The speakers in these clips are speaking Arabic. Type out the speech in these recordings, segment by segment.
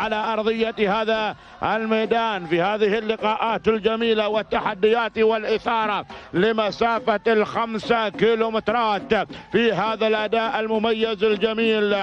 على أرضية هذا الميدان. في هذه اللقاءات الجميلة والتحديات والإثارة لمسافة الخمسة كيلومترات في هذا الأداء المميز الجميل.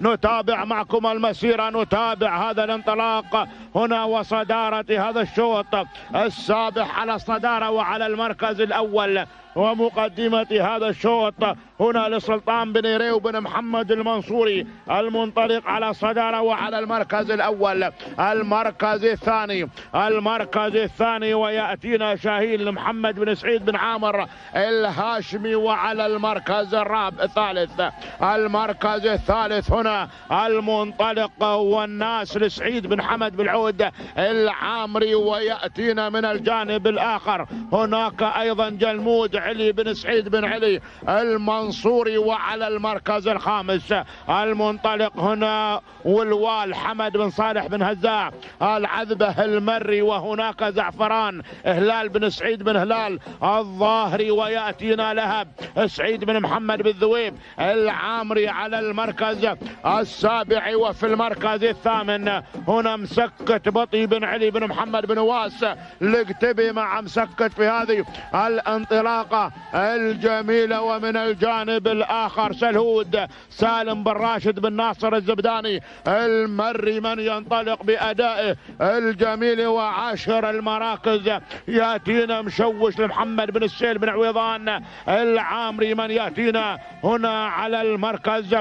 نتابع معكم المسيرة نتابع هذا الانطلاق. هنا وصدارة هذا الشوط السابح على الصدارة وعلى المركز الأول ومقدمة هذا الشوط. هنا لسلطان بن ريو بن محمد المنصوري المنطلق على الصدارة وعلى المركز الأول. المركز الثاني المركز الثاني ويأتينا شاهين محمد بن سعيد بن عامر الهاشمي وعلى المركز الرابع الثالث. المركز الثالث هنا المنطلق والناس لسعيد بن حمد بالعود العامري ويأتينا من الجانب الآخر. هناك أيضا جلمود علي بن سعيد بن علي المنصوري وعلى المركز الخامس. المنطلق هنا والوال حمد بن صالح بن هزاع العذبة المري وهناك زعفران هلال بن سعيد بن هلال الظاهري ويأتينا لهب سعيد بن محمد بن ذويب العامري على المركز السابع وفي المركز الثامن. هنا مسكت بطي بن علي بن محمد بن واس. لقتبي مع مسكت في هذه الانطلاقة الجميلة ومن الجانب الآخر سلهود. سالم بن راشد بن ناصر الزبداني. المري من ينطلق بأدائه الجميل وعاشر المراكز. يأتينا مشوش لمحمد بن السيل بن عويضان. العامري من يأتينا هنا على المركز.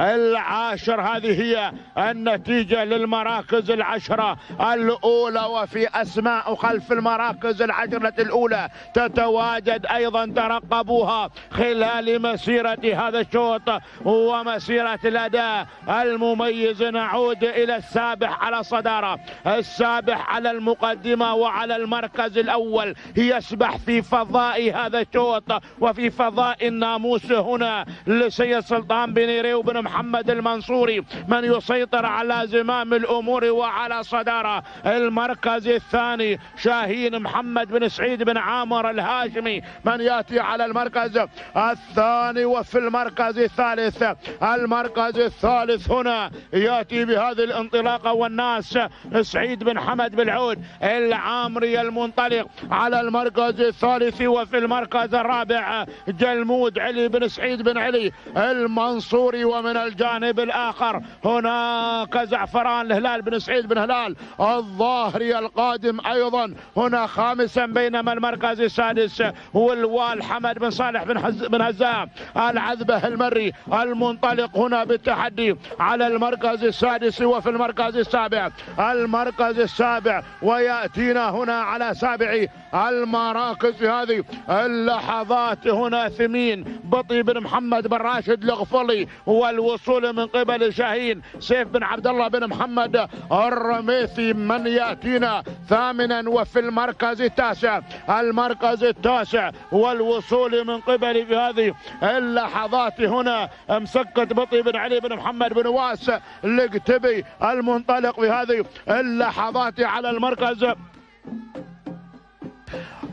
العاشر هذه هي النتيجة للمراكز العشرة. الأولى وفي أسماء خلف المراكز العشرة الأولى. تتواجد أيضا ترقبوها خلال مسيرة هذا الشوط ومسيرة الأداء. المميز نعود إلى السابح على صدارة. السابح على المقدمة وعلى المركز الأول. يسبح في فضاء هذا الشوط. وفي فضاء الناموس هنا لسيد سلطان بن ريو محمد المنصوري من يسيطر على زمام الأمور وعلى صدارة. المركز الثاني شاهين محمد بن سعيد بن عامر الهاشمي من يأتي على المركز الثاني وفي المركز الثالث. المركز الثالث هنا يأتي بهذه الانطلاقة والناس سعيد بن حمد بالعود العامري المنطلق. على المركز الثالث وفي المركز الرابع جلمود علي بن سعيد بن علي المنصوري ومن الجانب الآخر. هناك زعفران الهلال بن سعيد بن هلال. الظاهري القادم أيضا. هنا خامسا بينما المركز السادس هو الوال حمد بن صالح بن, حز بن هزام. العذبة المري المنطلق هنا بالتحدي على المركز السادس وفي المركز السابع. المركز السابع ويأتينا هنا على سابع المراكز في هذه. اللحظات هنا ثمين. بطي بن محمد بن راشد الغفلي والو الوصول من قبل شاهين سيف بن عبد الله بن محمد الرميثي من يأتينا ثامنا وفي المركز التاسع. المركز التاسع والوصول من قبل في هذه اللحظات هنا. مسكة بطي بن علي بن محمد بن واس القتبي المنطلق في هذه اللحظات على المركز.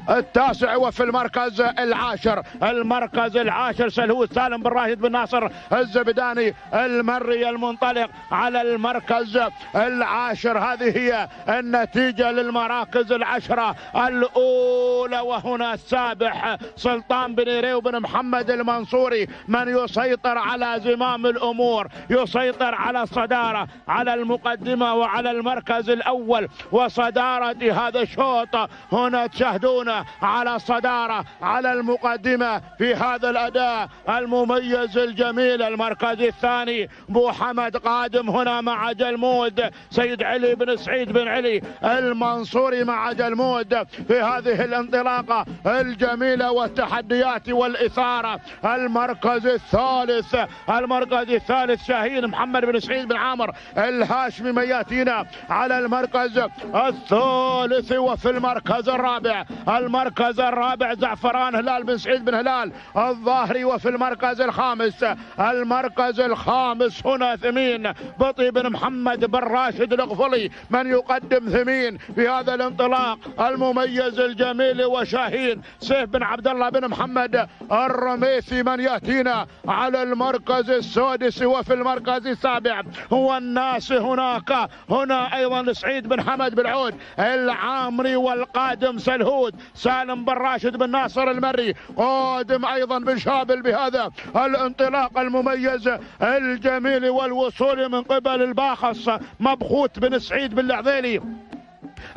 التاسع وفي المركز العاشر. المركز العاشر سلهوت سالم بن راشد بن ناصر الزبداني المري المنطلق على المركز العاشر. هذه هي النتيجة للمراكز العشرة. الأولى وهنا السابح سلطان بن ريو بن محمد المنصوري من يسيطر على زمام الأمور يسيطر على الصدارة على المقدمة وعلى المركز الأول وصدارة هذا الشوط. هنا تشاهدون على الصدارة على المقدمة في هذا الأداء المميز الجميل المركز الثاني. بو حمد قادم هنا مع جلمود سيد علي بن سعيد بن علي المنصوري مع جلمود في هذه الانطلاقة الجميلة والتحديات والإثارة. المركز الثالث المركز الثالث شاهين محمد بن سعيد بن عامر الهاشمي مياتينا على المركز الثالث وفي المركز الرابع. المركز الرابع زعفران هلال بن سعيد بن هلال الظاهري وفي المركز الخامس. المركز الخامس هنا ثمين بطي بن محمد بن راشد الغفلي من يقدم ثمين في هذا الانطلاق. المميز الجميل وشاهين سيف بن عبد الله بن محمد الرميثي من يأتينا على المركز السادس وفي المركز السابع. هو الناس هناك هنا أيضا سعيد بن حمد بن عود العامري والقادم سلهود. سالم بن راشد بن ناصر المري قادم أيضا بن شابل بهذا الانطلاق المميز الجميل والوصول من قبل الباخص مبخوت بن سعيد بن العذيلي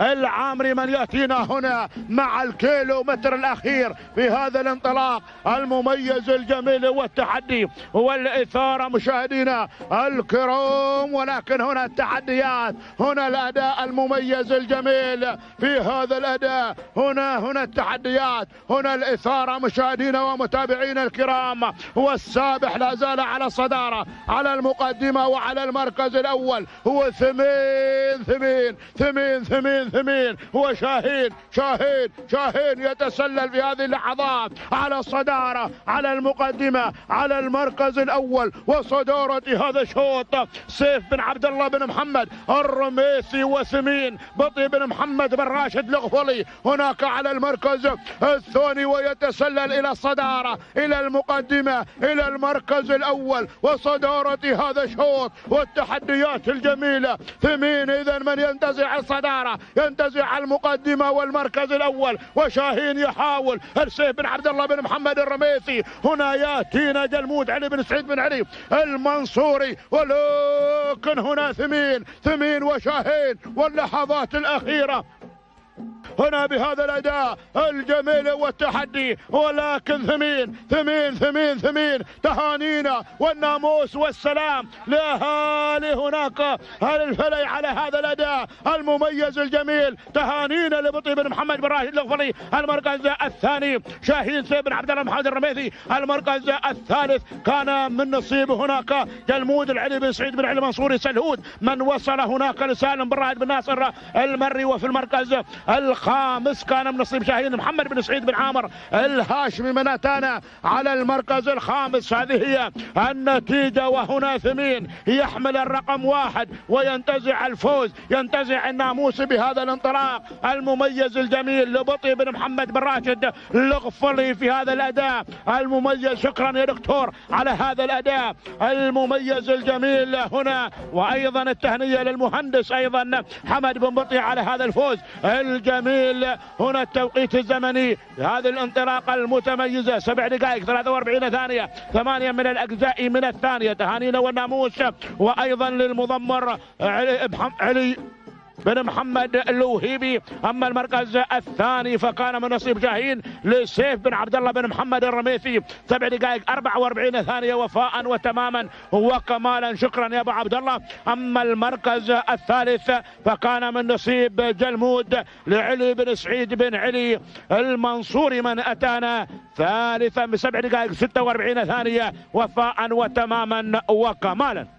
العامري من يأتينا هنا مع الكيلو متر الأخير في هذا الانطلاق المميز الجميل والتحدي والإثارة مشاهدينا الكرام. ولكن هنا التحديات هنا الأداء المميز الجميل في هذا الأداء. هنا هنا التحديات هنا الإثارة مشاهدينا ومتابعينا الكرام. والسابح لا زال على الصدارة على المقدمة وعلى المركز الأول. هو ثمين ثمين ثمين ثمين ثمين هو شاهين شاهين شاهين يتسلل في هذه اللحظات على الصدارة على المقدمة على المركز الأول وصدارة هذا الشوط. سيف بن عبد الله بن محمد الرميسي وثمين بطي بن محمد بن راشد الغفلي هناك على المركز الثاني ويتسلل إلى الصدارة إلى المقدمة إلى المركز الأول وصدارة هذا الشوط والتحديات الجميلة. ثمين إذا من ينتزع الصدارة. ينتزع المقدمة والمركز الأول وشاهين يحاول. السيف بن عبد الله بن محمد الرميثي. هنا ياتينا جلمود علي بن سعيد بن علي. المنصوري ولكن هنا ثمين ثمين وشاهين واللحظات الأخيرة. هنا بهذا الأداء الجميل والتحدي ولكن ثمين ثمين ثمين ثمين تهانينا والناموس والسلام لأهالي هناك. هل الفلي على هذا الأداء المميز الجميل؟ تهانينا لبطي بن محمد بن راشد الغفري المركز الثاني. شاهين سيف بن عبد الله محمد الرميثي المركز الثالث. كان من نصيب هناك جلمود العلي بن سعيد بن علي منصوري سلهود من وصل هناك لسالم بن راشد بن ناصر المري وفي المركز الخامس كان من نصيب شاهين محمد بن سعيد بن عامر الهاشمي من أتانا على المركز الخامس. هذه هي النتيجة وهنا ثمين. يحمل الرقم واحد وينتزع الفوز. ينتزع الناموس بهذا الانطلاق المميز الجميل لبطي بن محمد بن راشد الغفري في هذا الأداء المميز. شكرا يا دكتور على هذا الأداء المميز الجميل هنا. وأيضا التهنئه للمهندس أيضا حمد بن بطي على هذا الفوز الجميل. هنا التوقيت الزمني. هذه الانطلاقة المتميزة. سبع دقائق 43 ثانية. ثمانية من الأجزاء من الثانية. تهانينا والناموس. وأيضا للمضمر علي, علي بن محمد اللوهيبي أما المركز الثاني فكان من نصيب شاهين لسيف بن عبد الله بن محمد الرميثي. سبع دقائق 44 ثانية وفاء وتماما وكمالا. شكرا يا أبو عبد الله. أما المركز الثالث فكان من نصيب جلمود لعلي بن سعيد بن علي المنصوري. من أتانا ثالثا بسبع دقائق 46 ثانية وفاء وتماما وكمالا.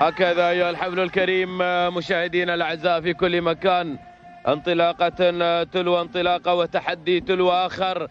هكذا أيها الحفل الكريم مشاهدينا الأعزاء في كل مكان. انطلاقة تلو انطلاقة وتحدي تلو آخر.